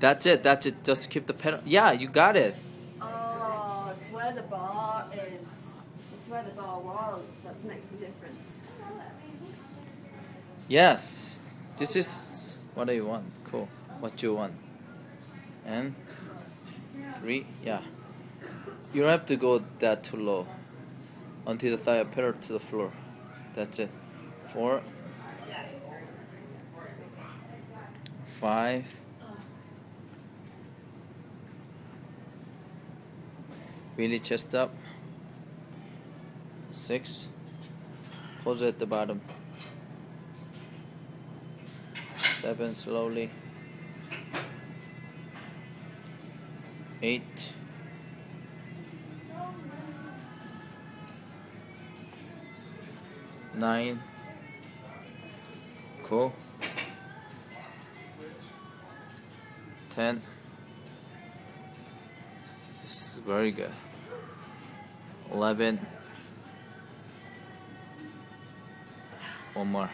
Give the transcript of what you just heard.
That's it. That's it. Just keep the pedal. Yeah, you got it. Oh, it's where the bar is. It's where the bar was. That makes a difference. Yes. This is what do you want? Cool. What do you want? And three. Yeah. You don't have to go that too low. Until the thigh pedal to the floor. That's it. Four. Five. Really chest up. Six. Pose at the bottom. Seven slowly. Eight. Nine. Cool. Ten. This is very good. 11 one more